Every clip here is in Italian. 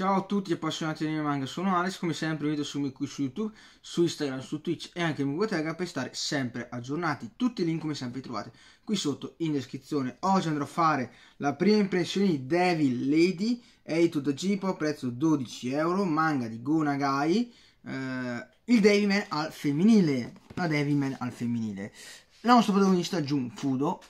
Ciao a tutti appassionati di manga, sono Alex, come sempre vi vedo qui su YouTube, su Instagram, su Twitch e anche in Bottega per stare sempre aggiornati. Tutti i link come sempre trovate qui sotto in descrizione. Oggi andrò a fare la prima impressione di Devil Lady, Eito da Jipo, prezzo 12 euro, manga di Go Nagai, eh, il Devilman al femminile, la Devilman al femminile. Il nostro protagonista Jun Fudo,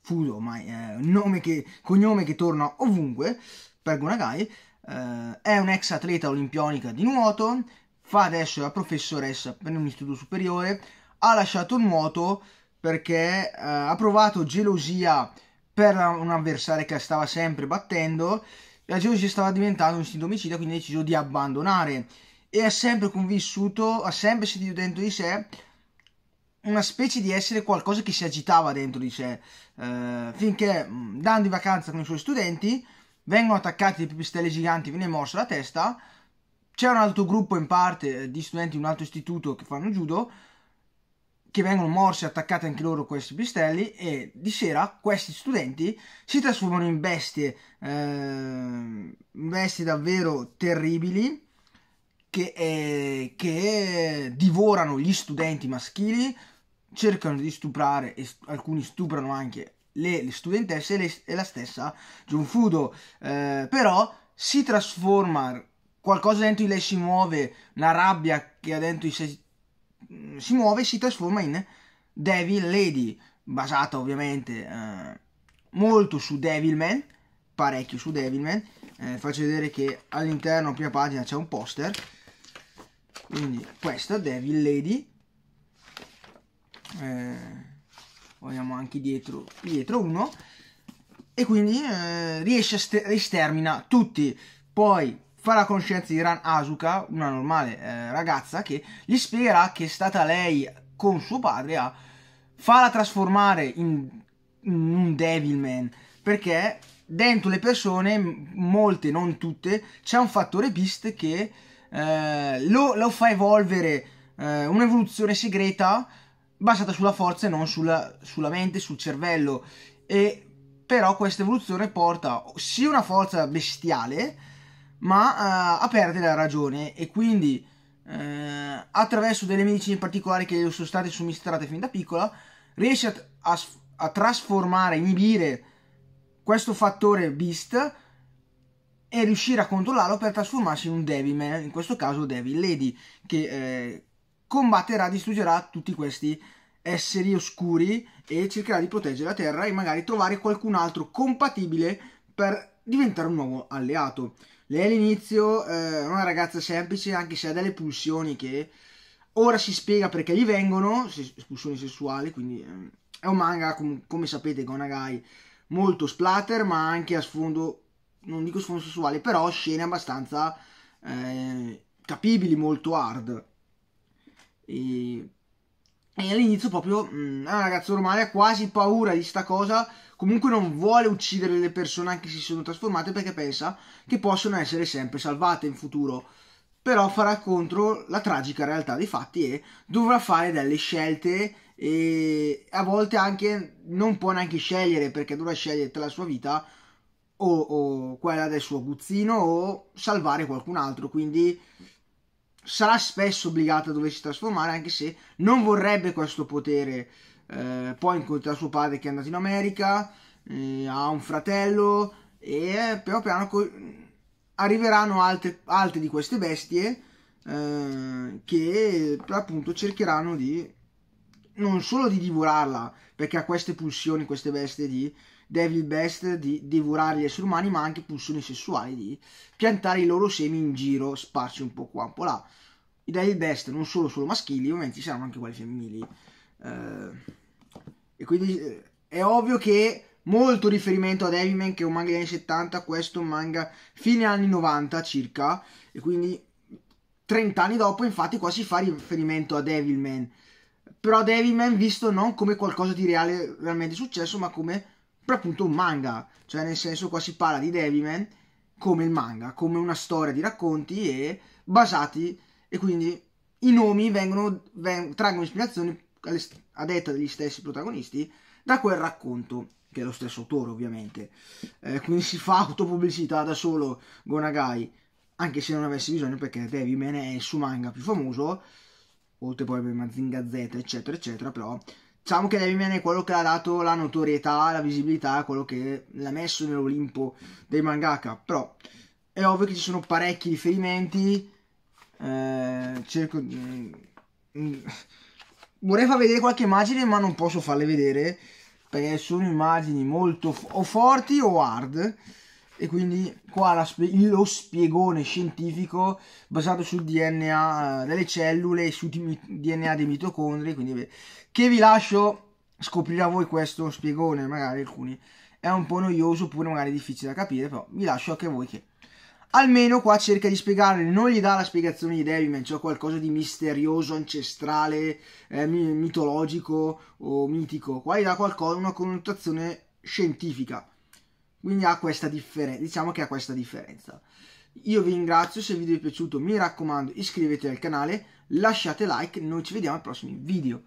Fudo, ma è un nome che, cognome che torna ovunque per Go Nagai, eh, è un'ex atleta olimpionica di nuoto, fa adesso la professoressa per un istituto superiore, ha lasciato il nuoto perché eh, ha provato gelosia per un avversario che stava sempre battendo. La gelosia stava diventando un istinto omicida quindi ha deciso di abbandonare e ha sempre convissuto, ha sempre sentito dentro di sé una specie di essere qualcosa che si agitava dentro di sé eh, finché dando in vacanza con i suoi studenti vengono attaccati dei pipistrelli giganti, viene morso la testa, c'è un altro gruppo in parte eh, di studenti di un altro istituto che fanno judo, che vengono morsi e attaccati anche loro questi pipistrelli e di sera questi studenti si trasformano in bestie, eh, bestie davvero terribili che, eh, che divorano gli studenti maschili, cercano di stuprare e alcuni stuprano anche le, le studentesse e, le, e, la stessa Giunfudo, eh, però si trasforma, qualcosa dentro di lei si muove, la rabbia che ha dentro di sé mm, si muove e si trasforma in Devil Lady, basata ovviamente eh, molto su Devilman, parecchio su Devilman, eh, faccio vedere che all'interno, prima pagina, c'è un poster, quindi questa, Devil Lady, eh, vogliamo anche dietro, dietro uno. E quindi eh, riesce a estermina tutti. Poi fa la conoscenza di Ran Asuka una normale eh, ragazza che gli spiegherà che è stata lei con suo padre a farla trasformare in, in un Devilman perché dentro le persone molte non tutte c'è un fattore beast che eh, lo, lo, fa evolvere eh, un'evoluzione segreta basata sulla forza e non sulla, sulla mente, sul cervello. E però questa evoluzione porta sia una forza bestiale, ma uh, a perdere la ragione e quindi uh, attraverso delle medicine particolari che sono state somministrate fin da piccola, riesce a, a, a trasformare, inibire questo fattore beast e riuscire a controllarlo per trasformarsi in un Devilman, in questo caso Devil Lady, che eh, combatterà, distruggerà tutti questi esseri oscuri e cercherà di proteggere la Terra e magari trovare qualcun altro compatibile per diventare un nuovo alleato. Lei all'inizio eh, è una ragazza semplice, anche se ha delle pulsioni che ora si spiega perché gli vengono, pulsioni sessuali, quindi eh, è un manga, com come sapete, Gonagai, molto splatter, ma anche a sfondo, non dico sfondo sessuale, però scene abbastanza eh, capibili, molto hard. E, e all'inizio proprio mh, mm, è una ragazza normale, ha quasi paura di sta cosa, comunque non vuole uccidere le persone anche se si sono trasformate perché pensa che possono essere sempre salvate in futuro. Però farà contro la tragica realtà dei fatti e dovrà fare delle scelte e a volte anche non può neanche scegliere perché dovrà scegliere tra la sua vita o, o quella del suo aguzzino o salvare qualcun altro. Quindi sarà spesso obbligata a doversi trasformare anche se non vorrebbe questo potere. Eh, poi incontra suo padre che è andato in America, eh, ha un fratello e piano piano arriveranno altre, altre di queste bestie eh, che appunto cercheranno di non solo di divorarla perché ha queste pulsioni, queste bestie di Devil Best di divorare gli esseri umani, ma anche pulsioni sessuali di piantare i loro semi in giro, sparsi un po' qua, un po' là. I Devil Best non solo solo maschili, ovviamente ci saranno anche quelli femminili. Eh, e quindi eh, è ovvio che molto riferimento a Devilman, che è un manga degli anni 70, questo è un manga fine anni 90 circa, e quindi 30 anni dopo, infatti, qua si fa riferimento a Devilman. Però Devilman visto non come qualcosa di reale, realmente successo, ma come per appunto un manga, cioè nel senso qua si parla di Devilman come il manga, come una storia di racconti e basati e quindi i nomi vengono, veng- traggono ispirazione a detta degli stessi protagonisti da quel racconto che è lo stesso autore ovviamente. Eh, quindi si fa autopubblicità da solo Gonagai anche se non avesse bisogno perché Devilman è il suo manga più famoso oltre poi per Mazinga Z eccetera eccetera però diciamo che Devilman è quello che ha dato la notorietà la visibilità quello che l'ha messo nell'Olimpo dei mangaka. Però è ovvio che ci sono parecchi riferimenti eh, cerco di... Mm, vorrei far vedere qualche immagine ma non posso farle vedere perché sono immagini molto o forti o hard e quindi qua spie lo spiegone scientifico basato sul DNA delle cellule e sul DNA dei mitocondri quindi che vi lascio scoprire a voi questo spiegone magari alcuni è un po' noioso oppure magari difficile da capire però vi lascio anche voi che almeno qua cerca di spiegare, non gli dà la spiegazione di Devilman, cioè qualcosa di misterioso, ancestrale, eh, mitologico o mitico, qua gli dà qualcosa, una connotazione scientifica. Quindi ha questa differenza, diciamo che ha questa differenza. Io vi ringrazio, se il video vi è piaciuto mi raccomando iscrivetevi al canale, lasciate like, noi ci vediamo ai prossimi video.